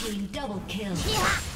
team double kill. Yeah.